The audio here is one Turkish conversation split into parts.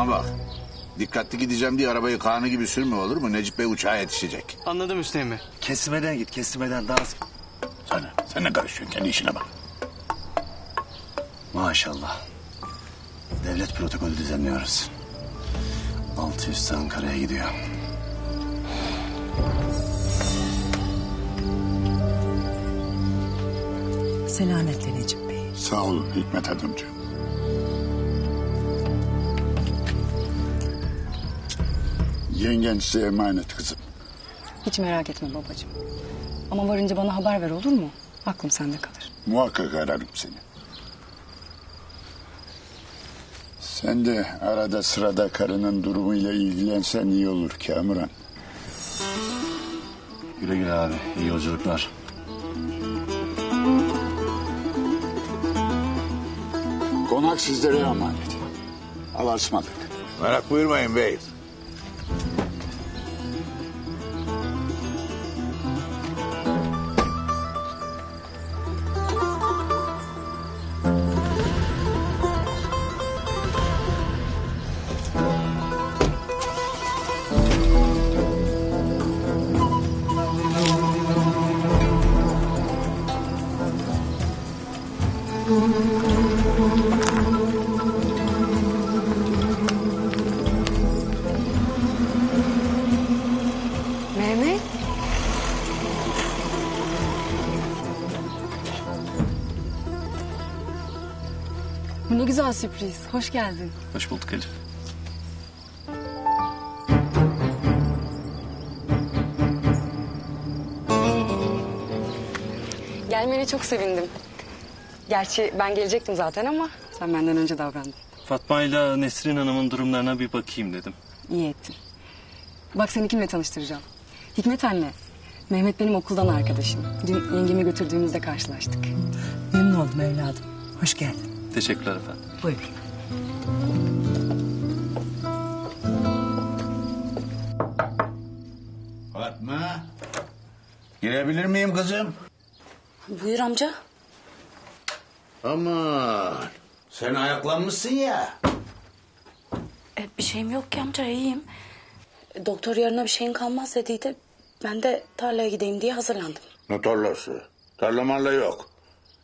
Bana bak. Dikkatli gideceğim diye arabayı kanı gibi sürme olur mu? Necip Bey uçağa yetişecek. Anladım Hüseyin Bey. Kesmeden git kesmeden daha az. Sen, sen ne karışıyorsun? Kendi işine bak. Maşallah. Devlet protokolü düzenliyoruz. 600 Ankara'ya gidiyor. Selametle Necip Bey. Sağ olun Hikmet Hanımcığım. Yengen size emanet kızım. Hiç merak etme babacığım. Ama varınca bana haber ver olur mu? Aklım sende kalır. Muhakkak ararım seni. Sen de arada sırada karının durumuyla ilgilensen iyi olur Kamuran. Güle güle abi. İyi yolculuklar. Konak sizlere emanet. Allah'a ısmarladık. Merak buyurmayın bey. Sürpriz. Hoş geldin. Hoş bulduk Elif. Gelmene çok sevindim. Gerçi ben gelecektim zaten ama sen benden önce davrandın. Fatma ile Nesrin Hanım'ın durumlarına bir bakayım dedim. İyi ettin. Bak seni kimle tanıştıracağım. Hikmet anne. Mehmet benim okuldan arkadaşım. Dün yengemi götürdüğümüzde karşılaştık. Memnun oldum evladım. Hoş geldin. Teşekkürler efendim. Buyur. Fatma. Girebilir miyim kızım? Buyur amca. Aman. Sen ayaklanmışsın ya. E, bir şeyim yok ki amca iyiyim. Doktor yarına bir şeyin kalmaz dediydi. Ben de tarlaya gideyim diye hazırlandım. Ne tarlası? Tarla marla yok.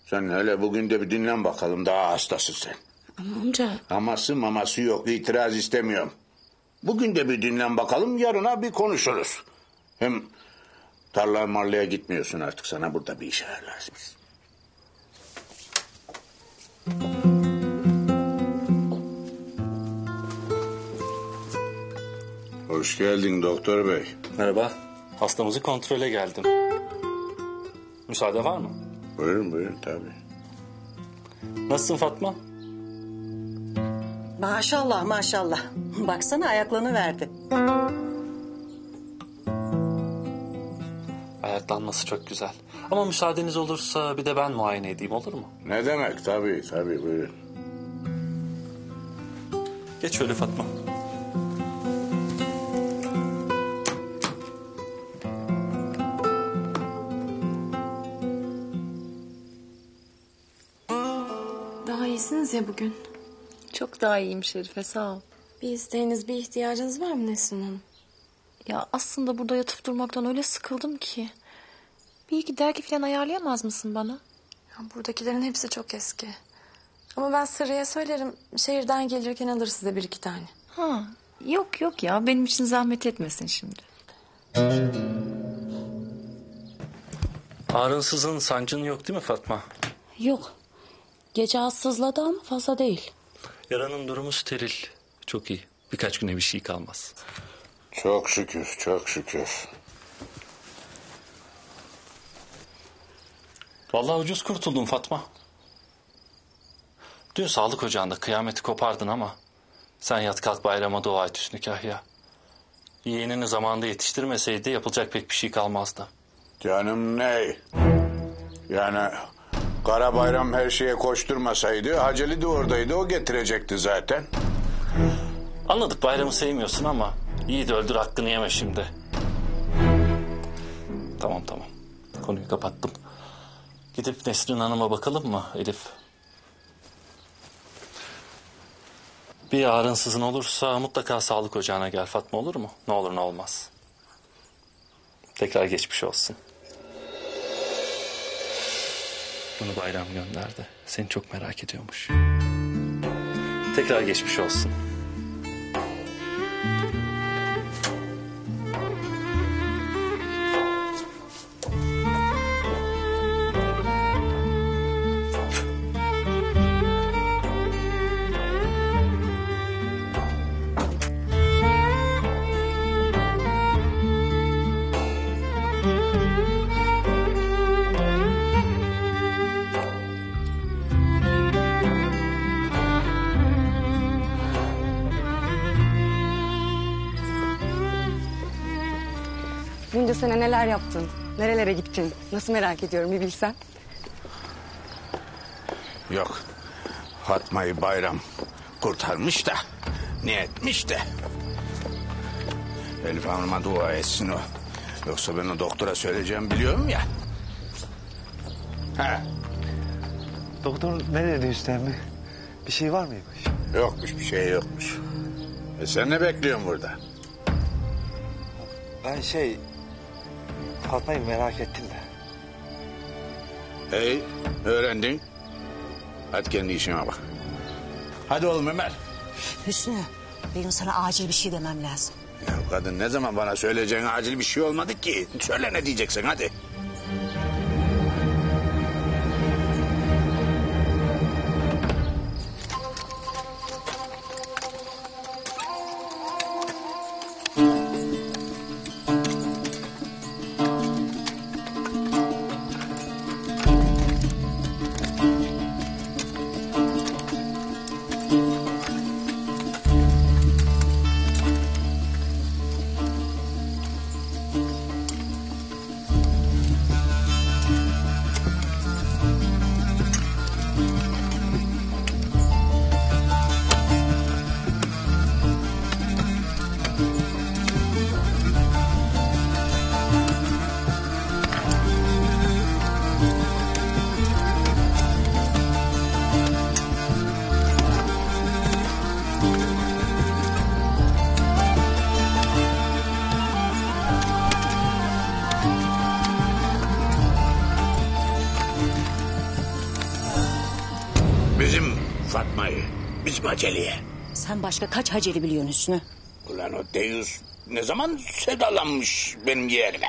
Sen hele bugün de bir dinlen bakalım. Daha hastasın sen. Ama amca Aması maması yok. itiraz istemiyorum. Bugün de bir dinlen bakalım. Yarına bir konuşuruz. Hem tarla marlaya gitmiyorsun artık. Sana burada bir iş ayarlarız biz. Hoş geldin doktor bey. Merhaba. Hastamızı kontrole geldim. Müsaade var mı? Buyurun buyurun tabii. Nasılsın Fatma? Maşallah maşallah. Baksana ayaklarını verdi. Ayaklanması çok güzel. Ama müsaadeniz olursa bir de ben muayene edeyim olur mu? Ne demek tabii tabii buyurun. Geç şöyle Fatma. Daha iyisiniz ya bugün. Çok daha iyiyim Şerife sağ ol. Bir isteğiniz, bir ihtiyacınız var mı Nesrin Hanım? Ya aslında burada yatıp durmaktan öyle sıkıldım ki. Bir iki dergi falan ayarlayamaz mısın bana? Ya buradakilerin hepsi çok eski. Ama ben Sırrı'ya söylerim. Şehirden gelirken alır size bir iki tane. Ha, yok yok ya benim için zahmet etmesin şimdi. Ağrınsızın sancın yok değil mi Fatma? yok. Gece az sızladı ama fazla değil. Yaranın durumu steril. Çok iyi. Birkaç güne bir şey kalmaz. Çok şükür çok şükür. Vallahi ucuz kurtuldun Fatma. Dün sağlık ocağında kıyameti kopardın ama... ...sen yat kalk bayrama dua et Hüsnü Kahya. Yeğenini zamanında yetiştirmeseydi yapılacak pek bir şey kalmazdı. Canım ney? Yani Kara Bayram her şeye koşturmasaydı Haceli de oradaydı o getirecekti zaten. Anladık bayramı sevmiyorsun ama... ...iyi de öldür hakkını yeme şimdi. Tamam tamam. Konuyu kapattım. Gidip Nesrin Hanım'a bakalım mı Elif? Bir ağrınsızın olursa mutlaka sağlık ocağına gel Fatma olur mu? Ne olur ne olmaz. Tekrar geçmiş olsun. Bunu bayram gönderdi. Seni çok merak ediyormuş. Tekrar geçmiş olsun. Sene neler yaptın? Nerelere gittin? Nasıl merak ediyorum bir bilsen. Yok. Fatma'yı bayram kurtarmış da ne etmiş de. Elif Hanım'a dua etsin o. Yoksa ben o doktora söyleyeceğim biliyorum ya. He, Doktor ne dedi Hüsnü Bir şey var mıymış? yokmuş bir şey yokmuş. E sen ne bekliyorsun burada? Ben şey... Fatma'yı merak ettim de. Hey, öğrendin. Hadi kendi işine bak. Hadi oğlum Ömer. Hüsnü benim sana acil bir şey demem lazım. Ya kadın ne zaman bana söyleyeceğin acil bir şey olmadı ki. Söyle ne diyeceksin hadi. Fatma'yı, bizim Aceli'ye. Sen başka kaç haceli biliyorsun Hüsnü? Ulan o Deyus ne zaman sedalanmış benim yeğenime?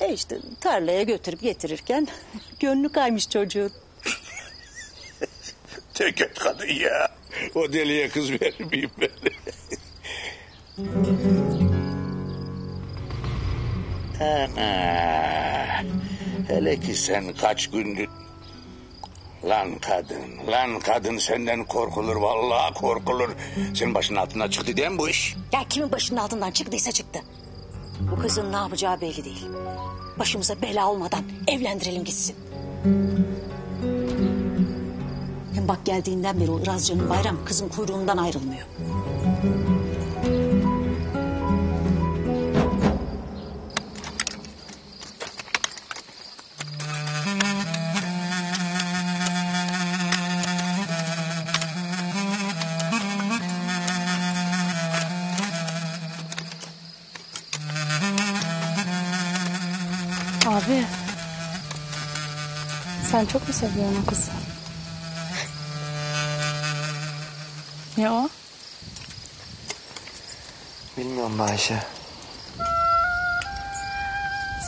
E işte tarlaya götürüp getirirken gönlü kaymış çocuğun. Tek et kadın ya. O deliye kız verir miyim ben? Ana. Hele ki sen kaç gündür... Lan kadın, lan kadın senden korkulur vallahi korkulur. Senin başının altına çıktı değil mi bu iş? Ya kimin başının altından çıktıysa çıktı. Bu kızın ne yapacağı belli değil. Başımıza bela olmadan evlendirelim gitsin. Hem bak geldiğinden beri o Irazcan'ın bayram kızın kuyruğundan ayrılmıyor. Sen çok mu seviyorsun o kızı? ya o? Bilmiyorum be Ayşe.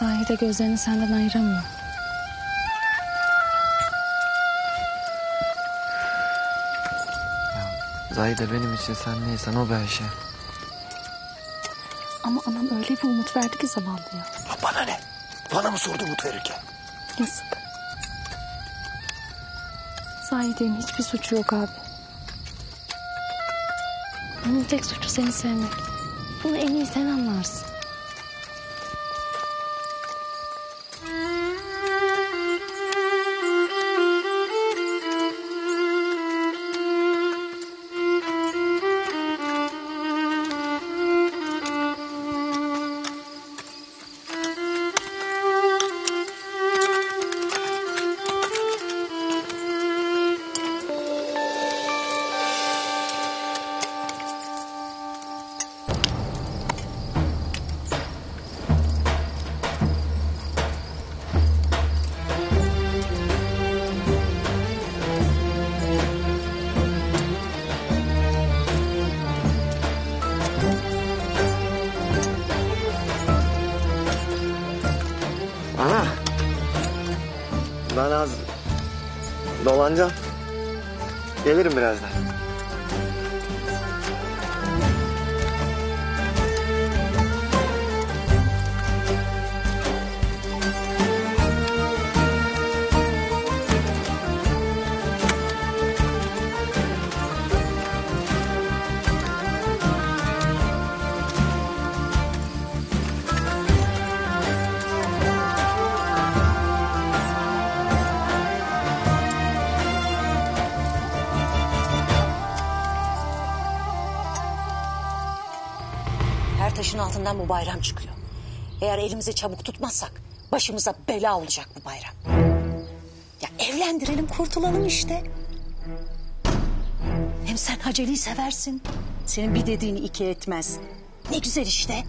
Zahide gözlerini senden ayıramıyor. Zahide benim için sen neysen o be Ayşe. Ama anam öyle bir umut verdi ki zavallıya. Bana ne? Bana mı sordu umut verirken? Yazık. Zahide'nin hiçbir suçu yok abi. Onun tek suçu seni sevmek. Bunu en iyi sen anlarsın. Gelirim birazdan. Altından bu bayram çıkıyor. Eğer elimizi çabuk tutmazsak başımıza bela olacak bu bayram. Ya evlendirelim kurtulalım işte. Hem sen Haceli'yi seversin. Senin bir dediğini iki etmez. Ne güzel işte.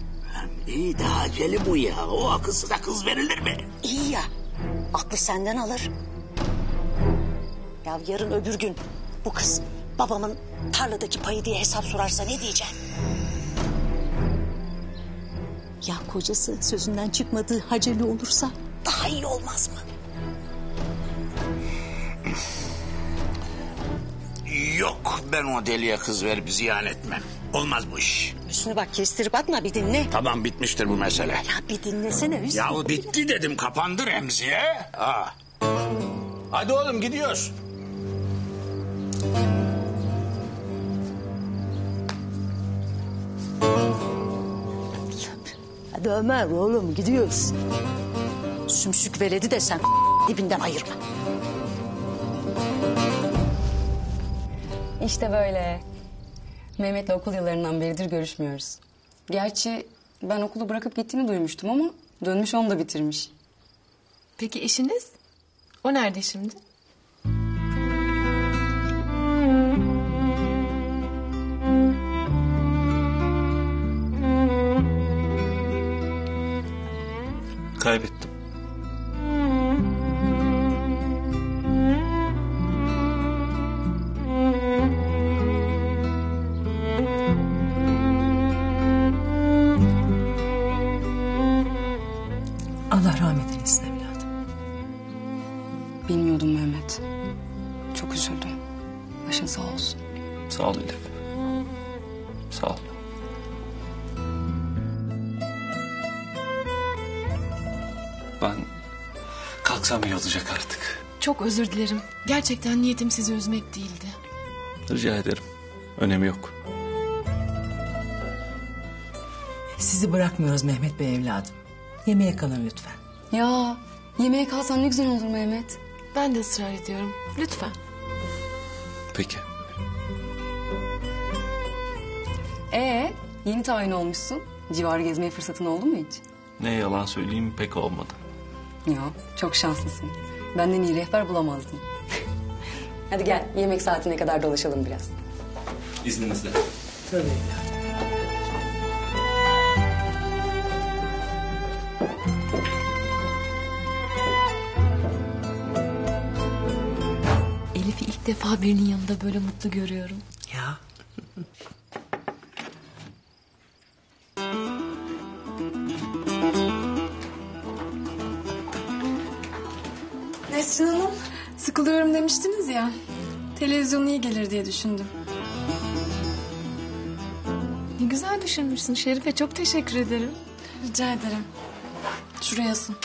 İyi de acele bu ya. O akılsıza kız verilir mi? İyi ya. Aklı senden alır. Ya yarın öbür gün bu kız babamın tarladaki payı diye hesap sorarsa ne diyeceksin? Ya kocası sözünden çıkmadığı haceli olursa daha iyi olmaz mı? Yok ben o deliye kız verip ziyan etmem. Olmaz bu iş. Hüsnü bak kestirip atma bir dinle. Tamam bitmiştir bu mesele. Ya bir dinlesene Hüsnü. Yahu bitti dedim kapandı Remziye. Ha. Hadi oğlum gidiyoruz. Hadi Ömer oğlum gidiyoruz. Sümsük veledi de sen dibinden ayırma. İşte böyle. Mehmet'le okul yıllarından beridir görüşmüyoruz. Gerçi ben okulu bırakıp gittiğini duymuştum ama dönmüş onu da bitirmiş. Peki eşiniz? O nerede şimdi? Kaybettim. Allah rahmet eylesin evladım. Bilmiyordum Mehmet. Çok üzüldüm. Başın sağ olsun. Sağ ol Elif. Sağ ol. Kalksam iyi olacak artık. Çok özür dilerim. Gerçekten niyetim sizi üzmek değildi. Rica ederim. Önemi yok. Sizi bırakmıyoruz Mehmet Bey evladım. Yemeğe kalın lütfen. Ya yemeğe kalsam ne güzel olur Mehmet. Ben de ısrar ediyorum. Lütfen. Peki. Ee, yeni tayin olmuşsun. Civarı gezmeye fırsatın oldu mu hiç? Ne yalan söyleyeyim pek olmadı. Ya çok şanslısın. Benden iyi rehber bulamazdım. Hadi gel yemek saatine kadar dolaşalım biraz. İzninizle. Tabii. Elif'i ilk defa birinin yanında böyle mutlu görüyorum. Televizyon iyi gelir diye düşündüm. Ne güzel düşünmüşsün Şerife. Çok teşekkür ederim. Rica ederim. Şuraya sun.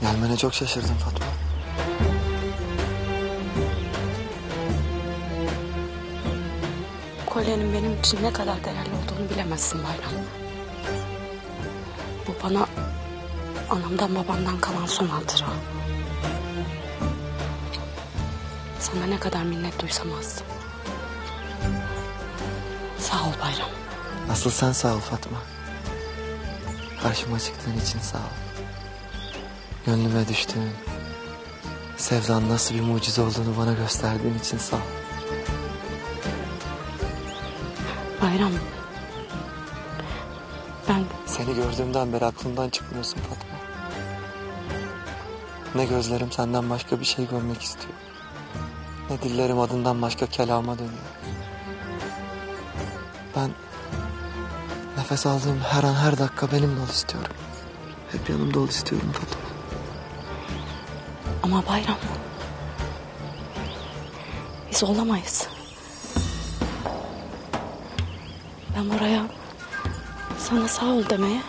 Gelmene çok şaşırdım Fatma. Kolyenin benim için ne kadar değerli olduğunu bilemezsin Bayram. Bu bana anamdan babamdan kalan son hatıra. Sana ne kadar minnet duysam az. Sağ ol Bayram. Asıl sen sağ ol Fatma. Karşıma çıktığın için sağ ol. Gönlüme düştüğün, sevdan nasıl bir mucize olduğunu bana gösterdiğin için sağ ol. Bayram. Ben Seni gördüğümden beri aklımdan çıkmıyorsun Fatma. Ne gözlerim senden başka bir şey görmek istiyor. Ne dillerim adından başka kelama dönüyor. Ben nefes aldığım her an her dakika benimle ol istiyorum. Hep yanımda ol istiyorum Fatma. Ama bayram. Biz olamayız. Ben buraya sana sağ ol demeye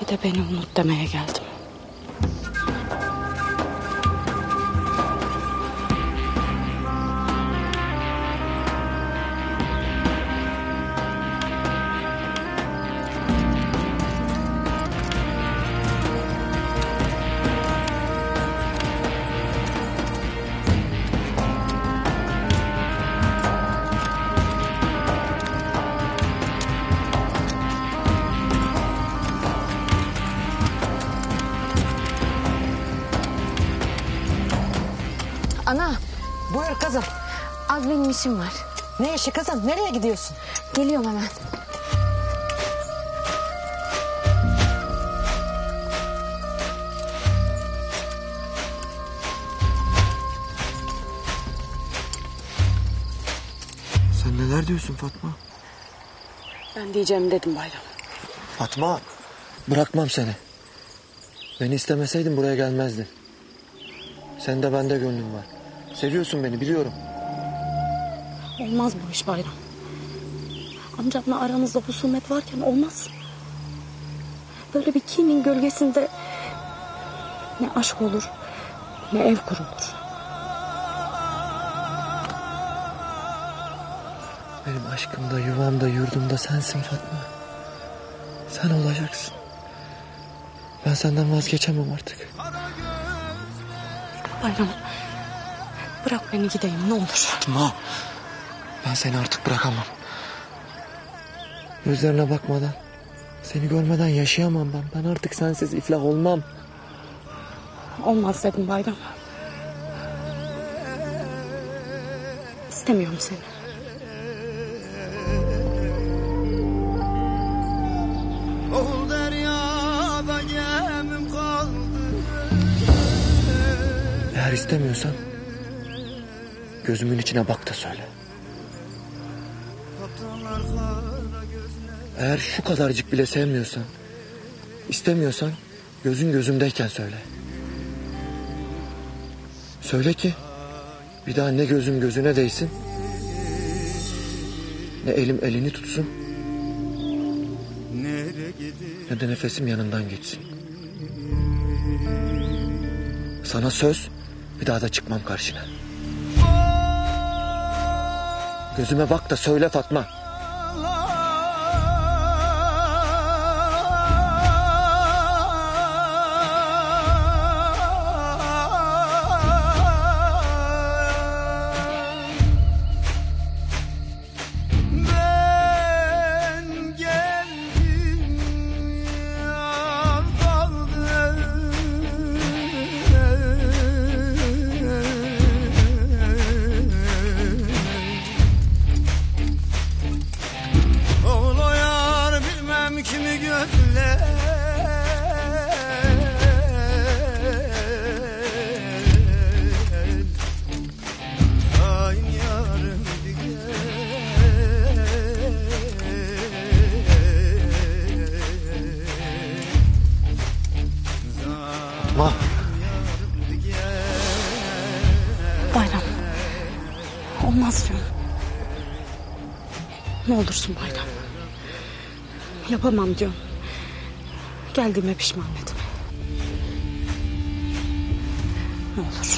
bir de beni unut demeye geldim. Benim işim var. Ne işi kızım? Nereye gidiyorsun? Geliyorum hemen. Sen neler diyorsun Fatma? Ben diyeceğim dedim bayram. Fatma. Bırakmam seni. Beni istemeseydin buraya gelmezdin. Sen de bende gönlüm var. Seviyorsun beni biliyorum. Olmaz bu iş bayram. Amcamla aranızda husumet varken olmaz. Böyle bir kinin gölgesinde ne aşk olur ne ev kurulur. Benim aşkımda, yuvamda, yurdumda sensin Fatma. Sen olacaksın. Ben senden vazgeçemem artık. Bayram bırak beni gideyim ne olur. Fatma. Ben seni artık bırakamam. Gözlerine bakmadan, seni görmeden yaşayamam ben. Ben artık sensiz iflah olmam. Olmaz dedim bayram. İstemiyorum seni. Ol deryada gemim kaldı Eğer istemiyorsan gözümün içine bak da söyle. Eğer şu kadarcık bile sevmiyorsan, istemiyorsan gözün gözümdeyken söyle. Söyle ki bir daha ne gözüm gözüne değsin, ne elim elini tutsun, ne de nefesim yanından geçsin. Sana söz bir daha da çıkmam karşına. Gözüme bak da söyle Fatma. Olursun bayram. Yapamam diyorum. Geldiğime pişman etme. Ne olur.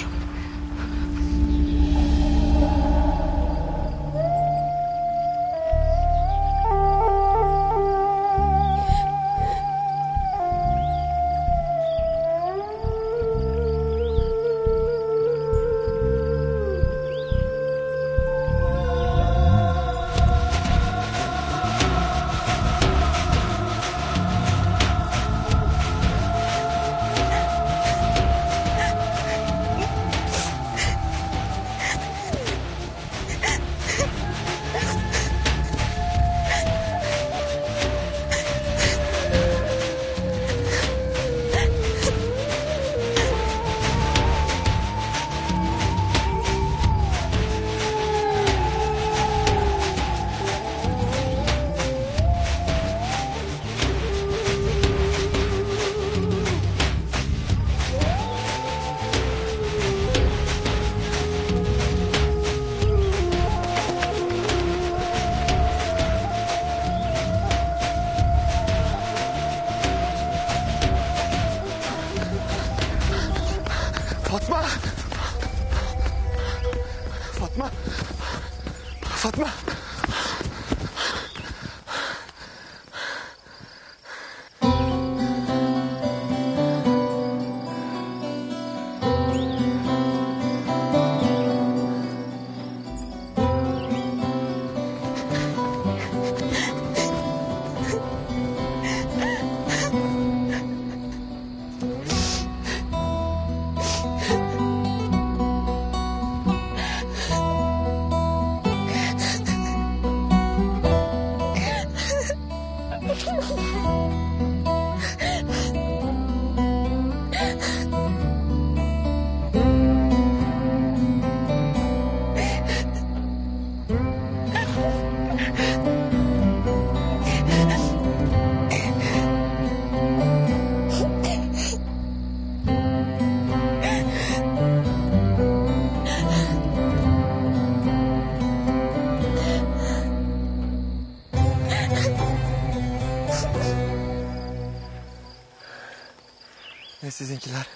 Sizinkiler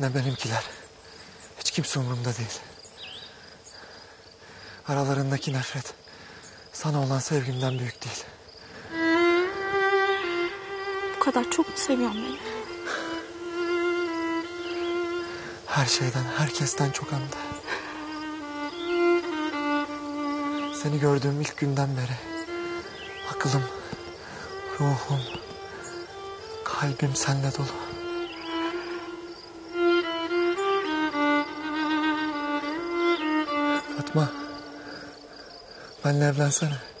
ne benimkiler. Hiç kimse umurumda değil. Aralarındaki nefret sana olan sevgimden büyük değil. Bu kadar çok mu seviyorsun beni? Her şeyden, herkesten çok hem de. Seni gördüğüm ilk günden beri aklım, ruhum, kalbim seninle dolu. Benimle evlensene.